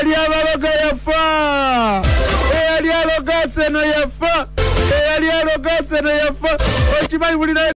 eyali abaloga yafa. Eyali aloga seno yafa. Eyali aloga seno yafa. Okimanyi buli